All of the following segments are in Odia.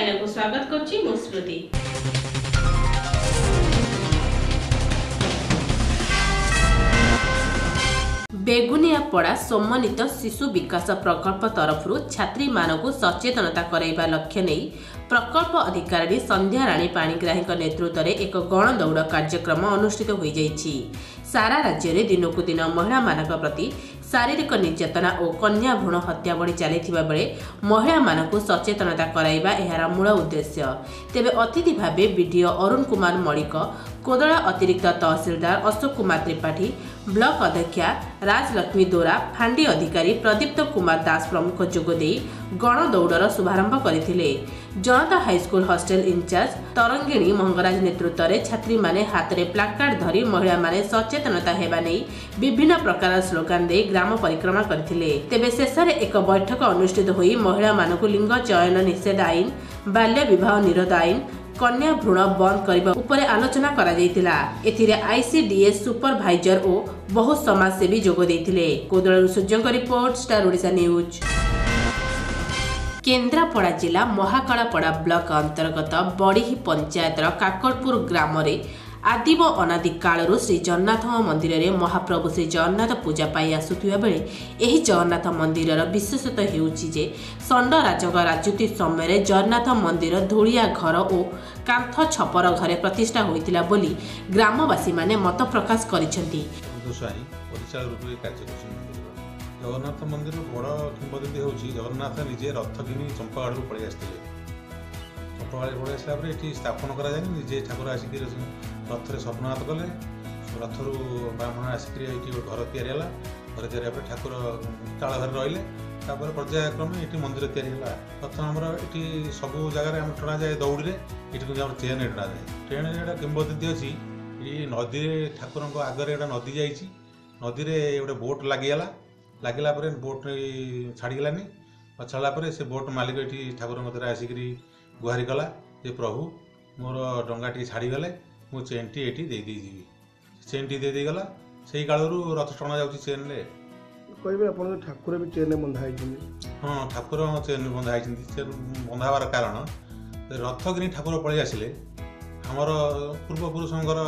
ଆଇନାକୁ ସ୍ୱାଗତ କରୁଛି ମୁଁ ସ୍ମୃତି। ବେଗୁନିଆପଡ଼ା ସମନ୍ୱିତ ଶିଶୁ ବିକାଶ ପ୍ରକଳ୍ପ ତରଫରୁ ଛାତ୍ରୀମାନଙ୍କୁ ସଚେତନତା କରାଇବା ଲକ୍ଷ୍ୟ ନେଇ ପ୍ରକଳ୍ପ ଅଧିକାରୀ ସନ୍ଧ୍ୟାରାଣୀ ପାଣିଗ୍ରାହୀଙ୍କ ନେତୃତ୍ୱରେ ଏକ ଗଣଦୌଡ଼ କାର୍ଯ୍ୟକ୍ରମ ଅନୁଷ୍ଠିତ ହୋଇଯାଇଛି। ସାରା ରାଜ୍ୟରେ ଦିନକୁ ଦିନ ମହିଳାମାନଙ୍କ ପ୍ରତି ଶାରୀରିକ ନିର୍ଯାତନା ଓ କନ୍ୟା ଭ୍ରୂଣ ହତ୍ୟା ବଢ଼ି ଚାଲିଥିବା ବେଳେ ମହିଳାମାନଙ୍କୁ ସଚେତନତା କରାଇବା ଏହାର ମୂଳ ଉଦ୍ଦେଶ୍ୟ। ତେବେ ଅତିଥି ଭାବେ ବିଡିଓ ଅରୁଣ କୁମାର ମଳିକ କୋଦଳା ଅତିରିକ୍ତ ତହସିଲଦାର ଅଶୋକ କୁମାର ତ୍ରିପାଠୀ ବ୍ଲକ ଅଧ୍ୟକ୍ଷା ରାଜଲକ୍ଷ୍ମୀ ଦୋରା ଫାଣ୍ଡି ଅଧିକାରୀ ପ୍ରଦୀପ୍ତ କୁମାର ଦାସ ପ୍ରମୁଖ ଯୋଗଦେଇ ଗଣଦୌଡ଼ର ଶୁଭାରମ୍ଭ କରିଥିଲେ। Janata high school hostel in charge Tarangini Mangaraj ନେତୃତ୍ୱରେ ଛାତ୍ରୀମାନେ ହାତରେ ପ୍ଲାକାର୍ଡ ଧରି ମହିଳାମାନେ ସଚେତନତା ହେବା ନେଇ ବିଭିନ୍ନ ପ୍ରକାର ସ୍ଲୋଗାନ ଦେଇ ଗ୍ରାମ ପରିକ୍ରମା କରିଥିଲେ। ତେବେ ଶେଷରେ ଏକ ବୈଠକ ଅନୁଷ୍ଠିତ ହୋଇ ମହିଳାମାନଙ୍କୁ ଲିଙ୍ଗ ଚୟନ ନିଷେଧ ଆଇନ ବାଲ୍ୟ ବିବାହ ନିରୋଧ ଆଇନ କନ୍ୟା ଭ୍ରୂଣ ବନ୍ଦ କରିବା ଉପରେ ଆଲୋଚନା କରାଯାଇଥିଲା। ଏଥିରେ ଆଇସିଡିଏସ୍ ସୁପରଭାଇଜର ଓ ବହୁ ସମାଜସେବୀ ଯୋଗ ଦେଇଥିଲେ। କୋଦଳରୁ ସୂର୍ଯ୍ୟଙ୍କ report star Odisha news Kendrapara ଜିଲ୍ଲା ମହାକାଳପଡ଼ା ବ୍ଲକ ଅନ୍ତର୍ଗତ ବଡ଼ିହି ପଞ୍ଚାୟତର କାକଡ଼ପୁର ଗ୍ରାମରେ ଆଦିବ ଅନାଦି କାଳରୁ ଶ୍ରୀ ଜଗନ୍ନାଥଙ୍କ ମନ୍ଦିରରେ ମହାପ୍ରଭୁ ଶ୍ରୀ ଜଗନ୍ନାଥ ପୂଜା ପାଇ ଆସୁଥିବା ବେଳେ ଏହି ଜଗନ୍ନାଥ ମନ୍ଦିରର ବିଶେଷତ୍ୱ ହେଉଛି ଯେ ଷଣ୍ଡ ରାଜଙ୍କ ରାଜୁତି ସମୟରେ ଜଗନ୍ନାଥ ମନ୍ଦିର ଧୂଳିଆ ଘର ଓ କାନ୍ଥ ଛପର ଘରେ ପ୍ରତିଷ୍ଠା ହୋଇଥିଲା ବୋଲି ଗ୍ରାମବାସୀମାନେ ମତ ପ୍ରକାଶ କରିଛନ୍ତି। ଜଗନ୍ନାଥ ମନ୍ଦିର ବଡ଼ କିମ୍ବଦନ୍ତୀ ହେଉଛି ଜଗନ୍ନାଥ ନିଜେ ରଥ କିଣି ଚମ୍ପାଗଡ଼ରୁ ପଳେଇ ଆସିଥିଲେ। ଚମ୍ପାଗଡ଼ ପଳେଇ ଆସିଲା ପରେ ଏଠି ସ୍ଥାପନ କରାଯାଏନି ନିଜେ ଠାକୁର ଆସିକି ରଥରେ ସ୍ୱପ୍ନଘାତ କଲେ। ରଥରୁ ବ୍ରାହ୍ମଣ ଆସିକି ଏଠି ଗୋଟେ ଘର ତିଆରି ହେଲା। ଘର ତିଆରି ହେବା ପରେ ଠାକୁର ଚାଳ ଘରେ ରହିଲେ। ତାପରେ ପର୍ଯ୍ୟାୟକ୍ରମେ ଏଠି ମନ୍ଦିର ତିଆରି ହେଲା। ପ୍ରଥମେ ଆମର ଏଠି ସବୁ ଜାଗାରେ ଆମର ଟଣାଯାଏ ଦୌଡ଼ିରେ ଏଠି କିନ୍ତୁ ଆମର ଟ୍ରେନ୍ରେ ଟଣାଯାଏ। ଟ୍ରେନ୍ରେ ଗୋଟେ କିମ୍ବଦନ୍ତୀ ଅଛି। ଏଇ ନଦୀରେ ଠାକୁରଙ୍କ ଆଗରେ ଗୋଟେ ନଦୀ ଯାଇଛି। ନଦୀରେ ଗୋଟେ ବୋଟ୍ ଲାଗିଗଲା। ଲାଗିଲା ପରେ ବୋଟ୍ ଛାଡ଼ିଗଲାନି। ଛାଡ଼ିଲା ପରେ ସେ ବୋଟ୍ ମାଲିକ ଏଠି ଠାକୁରଙ୍କ କତିରେ ଆସିକିରି ଗୁହାରି କଲା। ଯେ ପ୍ରଭୁ ମୋର ଡଙ୍ଗା ଟିକେ ଛାଡ଼ିଗଲେ। ମୁଁ ଚେନ୍ଟି ଏଠି ଦେଇ ଦେଇଯିବି। ଚେନ୍ଟି ଦେଇ ଦେଇଗଲା ସେଇ କାଳରୁ ରଥ ଟଣା ଯାଉଛି ଚେନ୍ରେ। କହିବେ ଆପଣଙ୍କ ଠାକୁର ବି ଟ୍ରେନ୍ରେ ବନ୍ଧା ହେଇଛନ୍ତି। ହଁ ଠାକୁର ଚେନ୍ ବନ୍ଧା ହେଇଛନ୍ତି ଚେନ୍ ବନ୍ଧା ହେବାର କାରଣ ରଥ କିଣି ଠାକୁର ପଳେଇ ଆସିଲେ ଆମର ପୂର୍ବପୁରୁଷଙ୍କର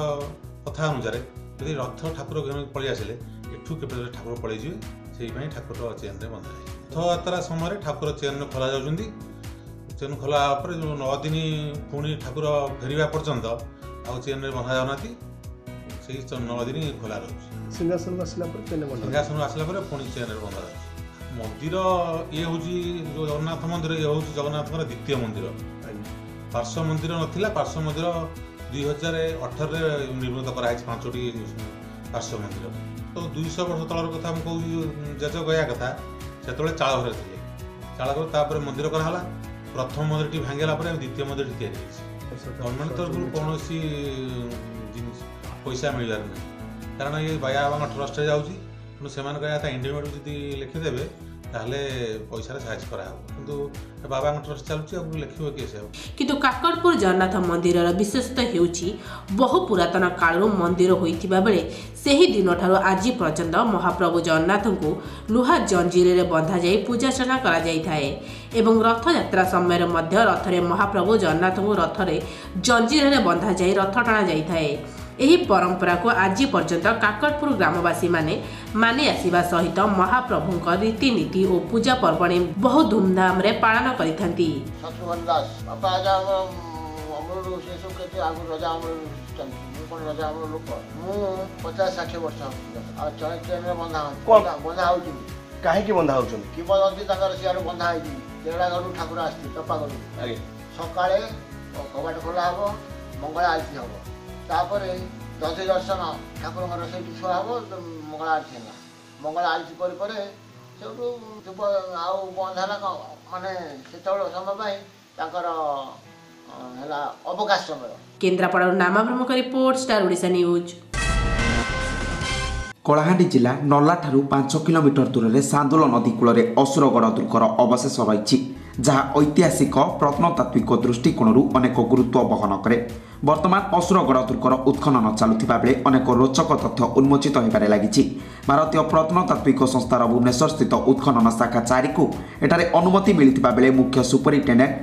କଥା ଅନୁସାରେ ଯଦି ରଥ ଠାକୁର ପଳେଇ ଆସିଲେ ଏଠୁ କେବେ ଠାକୁର ପଳେଇଯିବେ ସେଇପାଇଁ ଠାକୁର ଚେନ୍ରେ ବନ୍ଧା ହେଇଛି ରଥଯାତ୍ରା ସମୟରେ ଠାକୁର ଚେନ୍ରେ ଖୋଲା ଯାଉଛନ୍ତି। ଚେନ୍ ଖୋଲା ପରେ ଯେଉଁ ନଅ ଦିନ ପୁଣି ଠାକୁର ଫେରିବା ପର୍ଯ୍ୟନ୍ତ ଆଉ ଚେନ୍ରେ ବନ୍ଧା ଯାଉନାହାନ୍ତି ସେଇ ନଅ ଦିନ ଖୋଲା ରହୁଛି। ସିଂହାସନକୁ ଆସିଲା ପରେ ଟ୍ରେନ୍ରେ ବନ୍ଧା ସିଂହାସନ ଆସିଲା ପରେ ପୁଣି ଚେନ୍ରେ ବନ୍ଧା ଯାଉଛି। ମନ୍ଦିର ଇଏ ହେଉଛି ଯେଉଁ ଜଗନ୍ନାଥ ମନ୍ଦିର ଇଏ ହେଉଛି ଜଗନ୍ନାଥଙ୍କର ଦ୍ୱିତୀୟ ମନ୍ଦିର। ପାର୍ଶ୍ୱ ମନ୍ଦିର ନଥିଲା ପାର୍ଶ୍ୱ ମନ୍ଦିର ଦୁଇ ହଜାର ଅଠରରେ ନିର୍ମିତ କରାହେଇଛି ପାଞ୍ଚଟି ପାର୍ଶ୍ୱ ମନ୍ଦିର। ତ ଦୁଇଶହ ବର୍ଷ ତଳର କଥା ମୁଁ କହୁଛି ଜେଜ କହିବା କଥା ସେତେବେଳେ ଚାଳ ଘରେ ଥିଲେ। ଚାଳ ଘର ତାପରେ ମନ୍ଦିର କରାହେଲା। ପ୍ରଥମ ମନ୍ଦିରଟି ଭାଙ୍ଗିଲା ପରେ ଦ୍ୱିତୀୟ ମନ୍ଦିରଟି ତିଆରି ହେଇଛି ଗଭର୍ଣ୍ଣମେଣ୍ଟ ତରଫରୁ କୌଣସି ଜିନିଷ ପଇସା ମିଳିବାର ନାହିଁ କାରଣ ଇଏ ବାୟା ବାବାଙ୍କ ଟ୍ରଷ୍ଟରେ ଯାଉଛି ତେଣୁ ସେମାନେ କହିବା କଥା ଇଣ୍ଡିମେଟ୍ ଯଦି ଲେଖିଦେବେ ତାହେଲେ ପଇସାରେ ସାହାଯ୍ୟ କରାହେବ। କିନ୍ତୁ ବାବାଙ୍କ ଟ୍ରଷ୍ଟ ଚାଲୁଛି ଆଉ ଲେଖିବ କିଏ ସେ କିନ୍ତୁ କାକଡ଼ପୁର ଜଗନ୍ନାଥ ମନ୍ଦିରର ବିଶେଷତ୍ୱ ହେଉଛି ବହୁ ପୁରାତନ କାଳରୁ ମନ୍ଦିର ହୋଇଥିବା ବେଳେ ସେହି ଦିନଠାରୁ ଆଜି ପର୍ଯ୍ୟନ୍ତ ମହାପ୍ରଭୁ ଜଗନ୍ନାଥଙ୍କୁ ଲୁହା ଜଞ୍ଜିରରେ ବନ୍ଧାଯାଇ ପୂଜାର୍ଚ୍ଚନା କରାଯାଇଥାଏ ଏବଂ ରଥଯାତ୍ରା ସମୟରେ ମଧ୍ୟ ରଥରେ ମହାପ୍ରଭୁ ଜଗନ୍ନାଥଙ୍କୁ ରଥରେ ଜଞ୍ଜିରରେ ବନ୍ଧାଯାଇ ରଥ ଟଣାଯାଇଥାଏ ଏହି ପରମ୍ପରାକୁ ଆଜି ପର୍ଯ୍ୟନ୍ତ କାକଟପୁର ଗ୍ରାମବାସୀମାନେ ମାନି ଆସିବା ସହିତ ମହାପ୍ରଭୁଙ୍କ ରୀତିନୀତି ଓ ପୂଜା ପର୍ବାଣୀ ବହୁ ଧୁମଧାମରେ ପାଳନ କରିଥାନ୍ତି। ଶତ୍ରୁଘ୍ନ ଦାସ ବାପା ରାଜା ଆମ ଅମଳରୁ ସେ ସବୁ କେତେ ଆଗରୁ ରଜା ଅମଳରୁ ଚାଲିଛି ମୁଁ କ'ଣ ରଜା ଅମଳ ଲୋକ? ମୁଁ ପଚାଶ ଷାଠିଏ ବର୍ଷ ଆଉ ଚଳେ ଟ୍ରେନ୍ରେ ବନ୍ଧା ହଉଛି। କଣ? ବନ୍ଧା- ବନ୍ଧା ହଉଛି କାହିଁକି ବନ୍ଧା ହଉଛନ୍ତି? କିମ୍ବଦନ୍ତୀ ତାଙ୍କର ସିଆଡ଼ୁ ବନ୍ଧା ହେଇଛି। କେରଳାଗଡ଼ରୁ ଠାକୁର ଆସିଛି ଚପାଗଡ଼ରୁ ଆଜ୍ଞା। ସକାଳେ କବାଟ ଖୋଲା ହେବ ମଙ୍ଗଳା ଆଳତି ହେବ। ତାପରେ ଦଧି ଦର୍ଶନ ଠାକୁରଙ୍କର ସେଇଠି ଛୁଆ ହେବ ମଙ୍ଗଳା ଆଳତି ହେଲା। ମଙ୍ଗଳା ଆଳତି ପରେ ପରେ ସେଇଠୁ ଥିବ ଆଉ ବନ୍ଦ ହେଲା କଣ ମାନେ ସେତେବେଳେ ସମୟ ପାଇଁ ତାଙ୍କର ହେଲା ଅବକାଶ ସମୟ। କେନ୍ଦ୍ରାପଡ଼ାରୁ ନାମାଭ୍ରମକ report star Odisha news Kalahandi ଜିଲ୍ଲା ନର୍ଲାଠାରୁ ପାଞ୍ଚ କିଲୋମିଟର ଦୂରରେ ସାନ୍ଦୁଲ ନଦୀ କୂଳରେ ଅସୁରଗଡ଼ ଦୁର୍ଗର ଅବଶେଷ ରହିଛି। ଯାହା ଐତିହାସିକ ପ୍ରତ୍ନତାତ୍ତ୍ୱିକ ଦୃଷ୍ଟିକୋଣରୁ ଅନେକ ଗୁରୁତ୍ୱ ବହନ କରେ। ବର୍ତ୍ତମାନ ଅସୁରଗଡ଼ ଦୁର୍ଗର ଉତ୍ଖନନ ଚାଲୁଥିବା ବେଳେ ଅନେକ ରୋଚକ ତଥ୍ୟ ଉନ୍ମୋଚିତ ହେବାରେ ଲାଗିଛି। ଭାରତୀୟ ପ୍ରତ୍ନତାତ୍ତ୍ୱିକ ସଂସ୍ଥାର ଭୁବନେଶ୍ୱର ସ୍ଥିତ ଉତ୍ଖନନ ଶାଖା ଚାରିକୁ ଏଠାରେ ଅନୁମତି ମିଳିଥିବା ବେଳେ ମୁଖ୍ୟ ସୁପରିଟେଣ୍ଡେଣ୍ଟ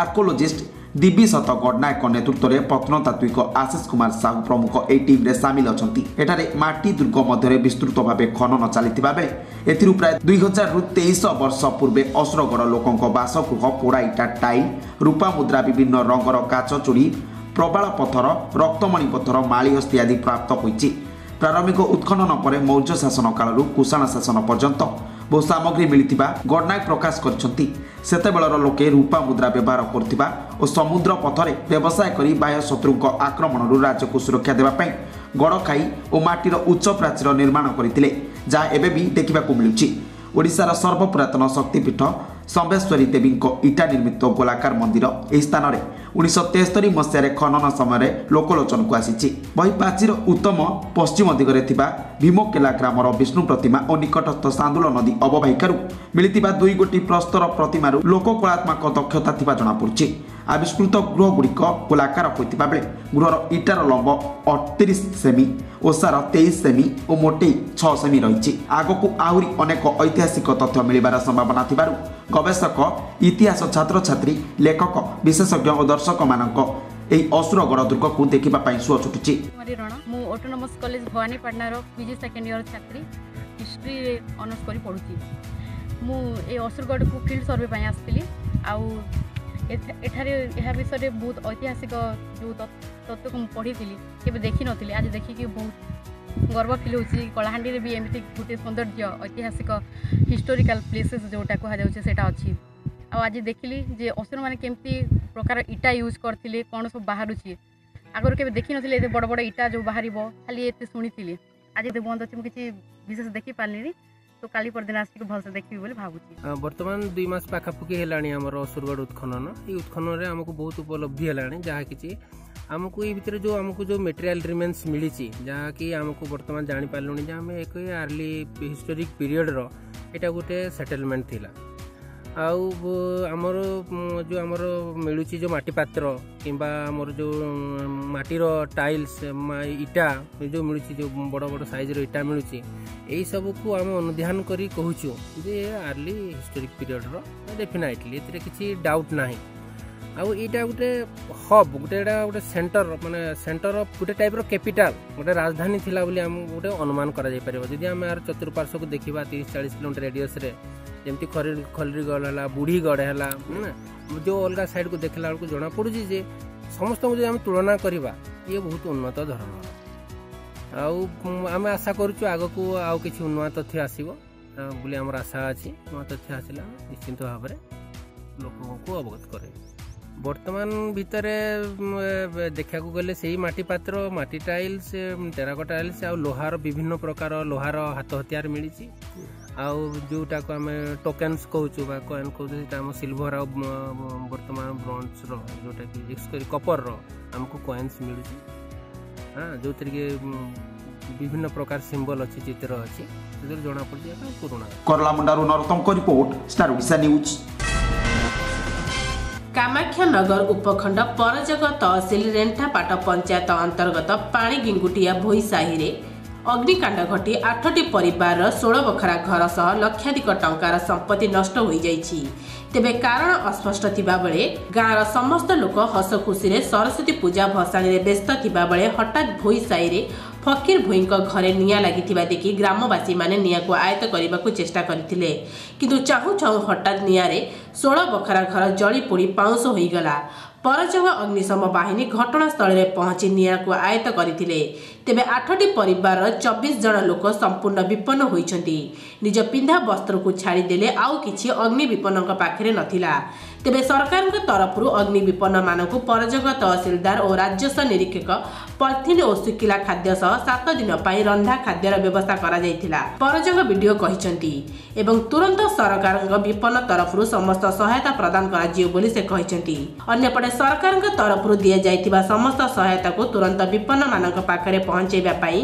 ଆର୍କୋଲୋଜିଷ୍ଟ ଦିବି ସତ ଗଡ଼ନାୟକ ନେତୃତ୍ୱରେ ପ୍ରତ୍ନତାତ୍ତ୍ୱିକ ଆଶିଷ କୁମାର ସାହୁ ପ୍ରମୁଖ ଏହି ଟିମ୍ରେ ସାମିଲ ଅଛନ୍ତି ଏଠାରେ ମାଟି ଦୁର୍ଗ ମଧ୍ୟରେ ବିସ୍ତୃତ ଭାବେ ଖନନ ଚାଲିଥିବା ବେଳେ ଏଥିରୁ ପ୍ରାୟ ଦୁଇ ହଜାରରୁ ତେଇଶ ବର୍ଷ ପୂର୍ବେ ଅସୁରଗଡ଼ ଲୋକଙ୍କ ବାସଗୃହ ପୋଡ଼ା ଇଟା ଟାଇଲ୍ ରୂପା ମୁଦ୍ରା ବିଭିନ୍ନ ରଙ୍ଗର କାଚ ଚୁଡ଼ି ପ୍ରବାଳ ପଥର ରକ୍ତମଣି ପଥର ମାଳି ଅସ୍ଥି ଆଦି ପ୍ରାପ୍ତ ହୋଇଛି ପ୍ରାରମ୍ଭିକ ଉତ୍ଖନନ ପରେ ମୌର୍ଯ୍ୟ ଶାସନ କାଳରୁ କୁଷାଣ ଶାସନ ପର୍ଯ୍ୟନ୍ତ ବହୁ ସାମଗ୍ରୀ ମିଳିଥିବା ଗଡ଼ନାୟକ ପ୍ରକାଶ କରିଛନ୍ତି। ସେତେବେଳର ଲୋକେ ରୂପା ମୁଦ୍ରା ବ୍ୟବହାର କରୁଥିବା ଓ ସମୁଦ୍ର ପଥରେ ବ୍ୟବସାୟ କରି ବାହ୍ୟ ଶତ୍ରୁଙ୍କ ଆକ୍ରମଣରୁ ରାଜ୍ୟକୁ ସୁରକ୍ଷା ଦେବା ପାଇଁ ଗଡ଼ଖାଇ ଓ ମାଟିର ଉଚ୍ଚ ପ୍ରାଚୀର ନିର୍ମାଣ କରିଥିଲେ ଯାହା ଏବେ ବି ଦେଖିବାକୁ ମିଳୁଛି। ଓଡ଼ିଶାର ସର୍ବପୁରାତନ ଶକ୍ତିପୀଠ ସମ୍ବେଶ୍ୱରୀ ଦେବୀଙ୍କ ଇଟା ନିର୍ମିତ ଗୋଲାକାର ମନ୍ଦିର ଏହି ସ୍ଥାନରେ ଉଣେଇଶହ ତେସ୍ତରୀ ମସିହାରେ ଖନନ ସମୟରେ ଲୋକଲୋଚନକୁ ଆସିଛି। ବହି ପ୍ରାଚୀର ଉତ୍ତମ ପଶ୍ଚିମ ଦିଗରେ ଥିବା ଭୀମକେଲା ଗ୍ରାମର ବିଷ୍ଣୁ ପ୍ରତିମା ଓ ନିକଟସ୍ଥ ସାନ୍ଦୁଳ ନଦୀ ଅବବାହିକାରୁ ମିଳିଥିବା ଦୁଇ ଗୋଟି ପ୍ରସ୍ତର ପ୍ରତିମାରୁ ଲୋକକଳାତ୍ମକ ଦକ୍ଷତା ଥିବା ଜଣାପଡ଼ୁଛି। ଆବିଷ୍କୃତ ଗୃହଗୁଡ଼ିକ ଗୋଲାକାର ହୋଇଥିବା ବେଳେ ଗୃହର ଇଟାର ଲମ୍ବ ଅଠତିରିଶ ସେମି ଓସାର ତେଇଶ ସେମି ଓ ମୋଟେଇ ଛଅ ସେମି ରହିଛି। ଆଗକୁ ଆହୁରି ଅନେକ ଐତିହାସିକ ତଥ୍ୟ ମିଳିବାର ସମ୍ଭାବନା ଥିବାରୁ ଗବେଷକ ଇତିହାସ ଛାତ୍ରଛାତ୍ରୀ ଲେଖକ ବିଶେଷଜ୍ଞ ଓ ଦର୍ଶକମାନଙ୍କ ଏହି ଅସୁରଗଡ଼ ଦୁର୍ଗକୁ ଦେଖିବା ପାଇଁ ସୁଅ ଛୁଟୁଛି। ମୁଁ ଅଟୋନମସ୍ କଲେଜ ଭବାନୀପାଟଣାର ପିଜି ସେକେଣ୍ଡ ଇୟର ଛାତ୍ରୀ। ହିଷ୍ଟ୍ରିରେ ଅନର୍ସ କରି ପଢ଼ୁଛି। ମୁଁ ଏ ଅସୁରଗଡ଼କୁ ଫିଲ୍ଡ ସର୍ଭେ ପାଇଁ ଆସିଥିଲି। ଆଉ ଏଠାରେ ଏହା ବିଷୟରେ ବହୁତ ଐତିହାସିକ ଯେଉଁ ତତ୍- ତତ୍ତ୍ୱକୁ ମୁଁ ପଢ଼ିଥିଲି କେବେ ଦେଖିନଥିଲି ଆଜି ଦେଖିକି ବହୁତ ଗର୍ବ ଫିଲ୍ ହେଉଛି କଳାହାଣ୍ଡିରେ ବି ଏମିତି ଗୋଟେ ସୌନ୍ଦର୍ଯ୍ୟ ଐତିହାସିକ ହିଷ୍ଟୋରିକାଲ ପ୍ଲେସେସ୍ ଯେଉଁଟା କୁହାଯାଉଛି ସେଇଟା ଅଛି। ଆଉ ଆଜି ଦେଖିଲି ଯେ ଅସୁରମାନେ କେମିତି ପ୍ରକାର ଇଟା ୟୁଜ୍ କରିଥିଲେ କ'ଣ ସବୁ ବାହାରୁଛି। ଆଗରୁ କେବେ ଦେଖିନଥିଲି ଏତେ ବଡ଼ ବଡ଼ ଇଟା ଯେଉଁ ବାହାରିବ ଖାଲି ଏତେ ଶୁଣିଥିଲି। ଆଜି ଏତେ ବନ୍ଦ ଅଛି ମୁଁ କିଛି ବିଶେଷ ଦେଖିପାରିଲିନି ତ କାଲି ପରଦିନ ଆସିକି ଭଲସେ ଦେଖିବି ବୋଲି ଭାବୁଛି ଆ, ବର୍ତ୍ତମାନ ଦୁଇ ମାସ ପାଖାପାଖି ହେଲାଣି ଆମର ସୁରଗଡ଼ ଉତ୍ଖନନ ଏଇ ଉତ୍ଖନନରେ ଆମକୁ ବହୁତ ଉପଲବ୍ଧି ହେଲାଣି ଯାହା କିଛି ଆମକୁ ଏଇ ଭିତରେ ଯେଉଁ ଆମକୁ ଯେଉଁ ମେଟେରିଆଲ ରିମେନ୍ସ ମିଳିଛି ଯାହାକି ଆମକୁ ବର୍ତ୍ତମାନ ଜାଣିପାରିଲୁଣି ଯେ ଆମେ ଏକ ଆର୍ଲି ହିଷ୍ଟୋରିକ୍ ପିରିୟଡ଼ର ଏଇଟା ଗୋଟେ ସେଟେଲମେଣ୍ଟ ଥିଲା ଆଉ ବ- ଆମର ଉଁ, ଯେଉଁ ଆମର ମିଳୁଛି ଯେଉଁ ମାଟି ପାତ୍ର କିମ୍ବା ଆମର ଯେଉଁ ଉଁ, ମାଟିର ଟାଇଲ୍ସ ମା- ଇଟା ଏ ଯେଉଁ ମିଳୁଛି ଯେଉଁ ବଡ଼ ବଡ଼ ସାଇଜ୍ର ଇଟା ମିଳୁଛି ଏଇ ସବୁକୁ ଆମେ ଅନୁଧ୍ୟାନ କରି କହୁଛୁ ଯେ ଆର୍ଲି ହିଷ୍ଟୋରିକ୍ ପିରିୟଡ଼ର ଡେଫିନାଇଟଲି ଏଥିରେ କିଛି ଡାଉଟ୍ ନାହିଁ। ଆଉ ଏଇଟା ଗୋଟେ ହବ୍ ଗୋଟେ ଏଇଟା ଗୋଟେ ସେଣ୍ଟର ମାନେ ସେଣ୍ଟର ଅଫ୍ ଗୋଟେ ଟାଇପ୍ର କ୍ୟାପିଟାଲ ଗୋଟେ ରାଜଧାନୀ ଥିଲା ବୋଲି ଆମକୁ ଗୋଟେ ଅନୁମାନ କରାଯାଇପାରିବ। ଯଦି ଆମେ ଏହାର ଚତୁଃପାର୍ଶ୍ୱକୁ ଦେଖିବା ତିରିଶ ଚାଳିଶ କିଲୋମିଟର ରେଡ଼ିୟସରେ ଯେମିତି ଖରି ଖଲିଗଡ଼ ହେଲା ବୁଢ଼ୀଗଡ଼ ହେଲା ଯେଉଁ ଅଲଗା ସାଇଡ଼କୁ ଦେଖିଲା ବେଳକୁ ଜଣାପଡ଼ୁଛି ଯେ ସମସ୍ତଙ୍କୁ ଯଦି ଆମେ ତୁଳନା କରିବା ଇଏ ବହୁତ ଉନ୍ନତ ଧରଣର ଆଉ ଆମେ ଆଶା କରୁଛୁ ଆଗକୁ ଆଉ କିଛି ନୂଆ ତଥ୍ୟ ଆସିବ। ବୋଲି ଆମର ଆଶା ଅଛି। ନୂଆ ତଥ୍ୟ ଆସିଲେ ଆମେ ନିଶ୍ଚିନ୍ତ ଭାବରେ ଲୋକଙ୍କୁ ଅବଗତ କରାଇବୁ। বর্তমান ভিতরে দেখা গেলে সেই মাটি পাত্র মাটি টাইলস টেরাকো টাইলস আউ বিভিন্ন প্রকার লোহার হাত হতিয়ার মিলিছি আউটা আমি টোকেন্স কৌছু বা কয়েন কৌছু সেটা আমার সিলভর আউ বর্তমান রোটা কি বিশেষ করে কপর আমাকে কয়েন্স মিলুছি হ্যাঁ যে বিভিন্ন প্রকার সিম্বল অছি চিত্র অছি সেটা জনা পড়ছে পুরোনা করলামুন্ডারু নরতমক report star Odisha news Kamakhyanagar ଉପଖଣ୍ଡ ପରଜଗ ତହସିଲ ରେଣ୍ଟାପାଟ ପଞ୍ଚାୟତ ଅନ୍ତର୍ଗତ ପାଣି ଗିଙ୍ଗୁଟିଆ ଭୋଇ ସାହିରେ ଅଗ୍ନିକାଣ୍ଡ ଘଟି ଆଠଟି ପରିବାରର ଷୋଳ ବଖରା ଘର ସହ ଲକ୍ଷାଧିକ ଟଙ୍କାର ସମ୍ପତ୍ତି ନଷ୍ଟ ହୋଇଯାଇଛି। ତେବେ କାରଣ ଅସ୍ପଷ୍ଟ ଥିବାବେଳେ ଗାଁର ସମସ୍ତ ଲୋକ ହସ ଖୁସିରେ ସରସ୍ୱତୀ ପୂଜା ଭସାଣିରେ ବ୍ୟସ୍ତ ଥିବାବେଳେ ହଠାତ୍ ଭୋଇ ସାହିରେ ଫକୀର ଭୋଇଙ୍କ ଘରେ ନିଆଁ ଲାଗିଥିବା ଦେଖି ଗ୍ରାମବାସୀମାନେ ନିଆଁକୁ ଆୟତ୍ତ କରିବାକୁ ଚେଷ୍ଟା କରିଥିଲେ। କିନ୍ତୁ ଚାହୁଁ ଚାହୁଁ ହଠାତ୍ ନିଆଁରେ ଷୋଳ ବଖରା ଘର ଜଳି ପୋଡ଼ି ପାଉଁଶ ହୋଇଗଲା। ପରଜଙ୍ଗ ଅଗ୍ନିଶମ ବାହିନୀ ଘଟଣାସ୍ଥଳରେ ପହଞ୍ଚି ନିଆଁକୁ ଆୟତ୍ତ କରିଥିଲେ। ତେବେ ଆଠଟି ପରିବାରର ଚବିଶ ଜଣ ଲୋକ ସମ୍ପୂର୍ଣ୍ଣ ବିପନ୍ନ ହୋଇଛନ୍ତି। ନିଜ ପିନ୍ଧା ବସ୍ତ୍ରକୁ ଛାଡ଼ିଦେଲେ ଆଉ କିଛି ଅଗ୍ନି ବିପନ୍ନଙ୍କ ପାଖରେ ନଥିଲା। ତେବେ ସରକାରଙ୍କ ତରଫରୁ ଅଗ୍ନି ବିପନ୍ନମାନଙ୍କୁ ପରଜଙ୍ଗ ତହସିଲଦାର ଓ ରାଜସ୍ୱ ନିରୀକ୍ଷକ ପଲିଥିନ୍ ଓ ଶୁଖିଲା ଖାଦ୍ୟ ସହ ସାତ ଦିନ ପାଇଁ ରନ୍ଧା ଖାଦ୍ୟର ବ୍ୟବସ୍ଥା କରାଯାଇଥିଲା ପରଜଙ୍ଗ ବିଡିଓ କହିଛନ୍ତି। ଏବଂ ତୁରନ୍ତ ସରକାରଙ୍କ ବିପନ୍ନ ତରଫରୁ ସମସ୍ତ ସହାୟତା ପ୍ରଦାନ କରାଯିବ ବୋଲି ସେ କହିଛନ୍ତି। ଅନ୍ୟପଟେ ସରକାରଙ୍କ ତରଫରୁ ଦିଆଯାଇଥିବା ସମସ୍ତ ସହାୟତାକୁ ତୁରନ୍ତ ବିପନ୍ନମାନଙ୍କ ପାଖରେ ପହଞ୍ଚାଇବା ପାଇଁ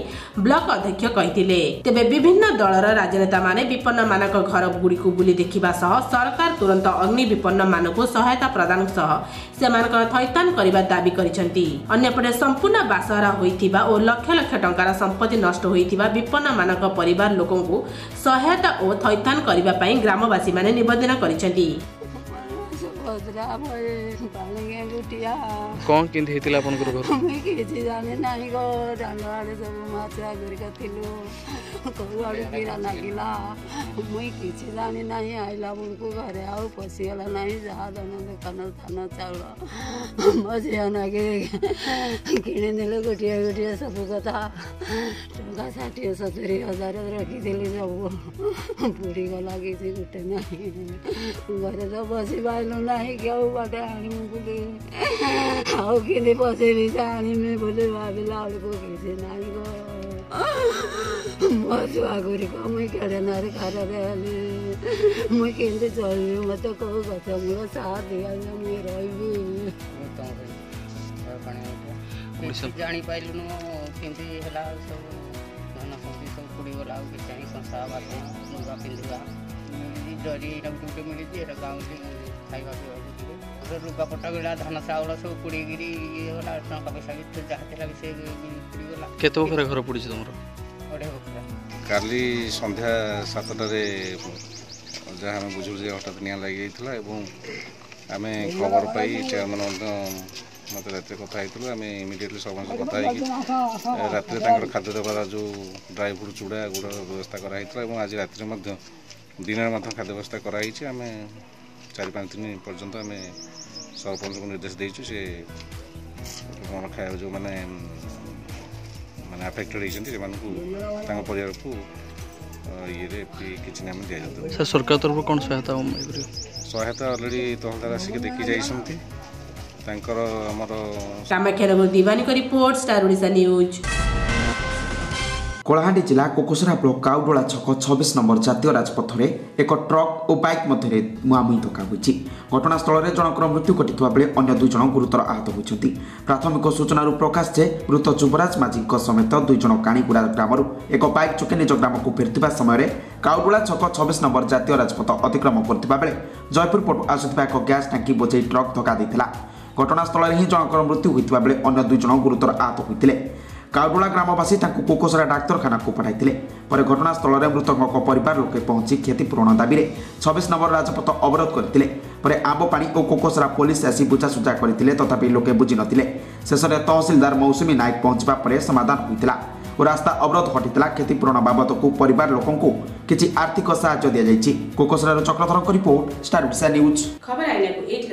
ବ୍ଲକ ଅଧ୍ୟକ୍ଷ କହିଥିଲେ। ତେବେ ବିଭିନ୍ନ ଦଳର ରାଜନେତାମାନେ ବିପନ୍ନମାନଙ୍କ ଘର ଗୁଡ଼ିକୁ ବୁଲି ଦେଖିବା ସହ ସରକାର ତୁରନ୍ତ ଅଗ୍ନି ବିପନ୍ନମାନଙ୍କୁ ସହାୟତା ପ୍ରଦାନ ସହ ସେମାନଙ୍କର ଥଇଥାନ କରିବା ଦାବି କରିଛନ୍ତି। ଅନ୍ୟପଟେ ସମ୍ପୂର୍ଣ୍ଣ ବାସହରା ହୋଇଥିବା ଓ ଲକ୍ଷ ଲକ୍ଷ ଟଙ୍କାର ସମ୍ପତ୍ତି ନଷ୍ଟ ହୋଇଥିବା ବିପନ୍ନମାନଙ୍କ ପରିବାର ଲୋକଙ୍କୁ ସହାୟତା ଓ ଥଇଥାନ କରିବା ପାଇଁ ଗ୍ରାମବାସୀମାନେ ନିବେଦନ କରିଛନ୍ତି। ବଜରା ଭଏ ପାଣି ଗୁଟିଆ କ'ଣ କେମିତି ହେଇଥିଲା ଆପଣଙ୍କର ଘର? ମୁଇଁ କିଛି ଜାଣି ନାହିଁ ଗୋ ଦାଣ୍ଡ ଆଡ଼େ ସବୁ ମାଛ ଆଗରିକା ଥିଲୁ। କୋଉ ଆଡ଼ୁ କିରା ଲାଗିଲା? ମୁଇଁ କିଛି ଜାଣି ନାହିଁ ଆଇଲା ବେଳକୁ ଘରେ ଆଉ ପଶିଗଲା ନାହିଁ ଯାହା ଧନ ଦୋକାନ ଧାନ ଚାଉଳ ମୋ ଝିଅ ନାଗି କିଣିଦେଲେ ଗୋଟିଏ ଗୋଟିଏ ସବୁ କଥା। ଟଙ୍କା ଷାଠିଏ ସତୁରି ହଜାର ରଖିଥିଲି ସବୁ। ବୁଡ଼ିଗଲା କିଛି ଗୋଟେ ନାହିଁ। ଘରେ ତ ବସି ପାଇଲୁ ନାହିଁ। କେଉ ବାଟେ ଆଣିବୁ ବୋଲି ଆଉ କେମିତି ପଶେଇବି ସେ ଆଣିବି ବୋଲି ଭାବିଲା ବେଳକୁ କିଛି ନାହିଁ ଗୋ ମୋ ଛୁଆ ଗୁଡ଼ିକ ମୁଇଁ କେଡ଼େ ନାରୀ ଖାରରେ ହେଲି ମୁଇଁ କେମିତି ଚଳିବି ମୋତେ କୋଉ ଗଛ ମୂଳ ସାହା ଦିଆଯାଏ ମୁଇଁ ରହିବି ଓଡ଼ିଶା ଜାଣିପାରିଲୁନୁ କେମିତି ହେଲା ସବୁ ଧାନ ସମ୍ପତ୍ତି ସବୁ ପୋଡ଼ିଗଲା ଆଉ କିଛି ଆଣି ସଂସାର ବାସନ ଲୁଗା ପିନ୍ଧିବା ମିଳିଛି ଜରି ଏଇଟା ଗୋଟେ ଗୋଟେ ମିଳିଛି ଏଇଟା ଗାଉଁଲି ଖାଇବା ପିଇବାକୁ ଟିକେ ଗୋଟେ ଲୁଗାପଟା ଗଲା ଧାନ ଚାଉଳ ସବୁ ପୋଡ଼ିକିରି ଇଏ ଗଲା ଟଙ୍କା ପଇସା ବି ଯାହା ଥିଲା ବି ସେ ବି ପୋଡ଼ିଗଲା। କେତେ ବଖରା ଘର ପଡ଼ିଛି ତୁମର? ଅଢ଼େଇ ବଖରା। କାଲି ସନ୍ଧ୍ୟା ସାତଟାରେ ଯାହା ଆମେ ବୁଝିଲୁ ଯେ ହଠାତ୍ ନିଆଁ ଲାଗିଯାଇଥିଲା ଏବଂ ଆମେ ଖବର ପାଇ ଚେୟାରମ୍ୟାନ୍ ମଧ୍ୟ ମୋତେ ରାତିରେ କଥା ହେଇଥିଲୁ। ଆମେ ଇମିଡ଼ିଏଟଲି ସମସ୍ତେ କଥା ହେଇକି ଏ, ରାତିରେ ତାଙ୍କର ଖାଦ୍ୟ ଦେବାର ଯେଉଁ ଡ୍ରାଇ ଫ୍ରୁଟ୍ ଚୁଡ଼ା ଗୁଡ଼ ବ୍ୟବସ୍ଥା କରାହେଇଥିଲା ଏବଂ ଆଜି ରାତିରେ ମଧ୍ୟ ଦିନରେ ମଧ୍ୟ ଖାଦ୍ୟ ବ୍ୟବସ୍ଥା କରାହେଇଛି। ଆମେ ଚାରି ପାଞ୍ଚ ଦିନ ପର୍ଯ୍ୟନ୍ତ ଆମେ ସରପଞ୍ଚଙ୍କୁ ନିର୍ଦ୍ଦେଶ ଦେଇଛୁ ସେ କ'ଣ ଖାଇବା ଯେଉଁମାନେ ମାନେ ଆଫେକ୍ଟେଡ଼ ହେଇଛନ୍ତି ସେମାନଙ୍କୁ ତାଙ୍କ ପରିବାରକୁ ଅ, ଇଏରେ ବି କିଛି ନାମ ଦିଆଯାଉଥିବ। ସାର୍ ସରକାର ତରଫରୁ କ'ଣ ସହାୟତା ମିଳିପାରିବ ସହାୟତା ଅଲରେଡ଼ି ତହସିଲଦାର ଆସିକି ଦେଖି ଯାଇଛନ୍ତି। ତାଙ୍କର ଆମର Kamakhyanagar ଦିବାନୀଙ୍କ report star Odisha news Kalahandi ଜିଲ୍ଲା କୋକସରା ବ୍ଲକ କାଉଡୋଳା ଛକ ଛବିଶ ନମ୍ବର ଜାତୀୟ ରାଜପଥରେ ଏକ ଟ୍ରକ୍ ଓ ବାଇକ୍ ମଧ୍ୟରେ ମୁହାଁମୁହିଁ ଧକ୍କା ହୋଇଛି। ଘଟଣାସ୍ଥଳରେ ଜଣଙ୍କର ମୃତ୍ୟୁ ଘଟିଥିବା ବେଳେ ଅନ୍ୟ ଦୁଇ ଜଣ ଗୁରୁତର ଆହତ ହୋଇଛନ୍ତି। ପ୍ରାଥମିକ ସୂଚନାରୁ ପ୍ରକାଶ ଯେ ମୃତ ଯୁବରାଜ ମାଝୀଙ୍କ ସମେତ ଦୁଇ ଜଣ କାଣିଗୁଡ଼ା ଗ୍ରାମରୁ ଏକ ବାଇକ୍ ଚୋକେ ନିଜ ଗ୍ରାମକୁ ଫେରୁଥିବା ସମୟରେ କାଉଡୋଳା ଛକ ଛବିଶ ନମ୍ବର ଜାତୀୟ ରାଜପଥ ଅତିକ୍ରମ କରୁଥିବା ବେଳେ ଜୟପୁର ପଟୁ ଆସୁଥିବା ଏକ ଗ୍ୟାସ୍ ଟାଙ୍କି ବୋଝେଇ ଟ୍ରକ୍ ଧକ୍କା ଦେଇଥିଲା। ଘଟଣାସ୍ଥଳରେ ହିଁ ଜଣଙ୍କର ମୃତ୍ୟୁ ହୋଇଥିବା ବେଳେ ଅନ୍ୟ ଦୁଇ ଜଣ ଗୁରୁତର ଆହତ ହୋଇଥିଲେ। କାଉଡୁଳା ଗ୍ରାମବାସୀ ତାଙ୍କୁ କୋକସରା ଡାକ୍ତରଖାନାକୁ ପଠାଇଥିଲେ। ପରେ ଘଟଣାସ୍ଥଳରେ ମୃତକଙ୍କ ପରିବାର ଲୋକେ ପହଞ୍ଚି କ୍ଷତିପୂରଣ ଦାବିରେ ଛବିଶ ନମ୍ବର ରାଜପଥ ଅବରୋଧ କରିଥିଲେ। ପରେ ଆମ୍ବପାଣି ଓ କୋକସରା ପୋଲିସ ଆସି ବୁଝାସୁଝା କରିଥିଲେ ତଥାପି ଲୋକେ ବୁଝିନଥିଲେ। ଶେଷରେ ତହସିଲଦାର ମୌସୁମୀ ନାୟକ ପହଞ୍ଚିବା ପରେ ସମାଧାନ ହୋଇଥିଲା ଓ ରାସ୍ତା ଅବରୋଧ ହଟିଥିଲା କ୍ଷତିପୂରଣ ବାବଦକୁ ପରିବାର ଲୋକଙ୍କୁ କିଛି ଆର୍ଥିକ ସାହାଯ୍ୟ ଦିଆଯାଇଛି। କୋକସରାରୁ ଚକ୍ରଧରଙ୍କ ରିପୋର୍ଟ ଷ୍ଟାର ଓଡ଼ିଶା ନ୍ୟୁଜ୍ ଖବର ଆଇନାକୁ ଏଇଠି